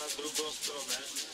na drugą stronę.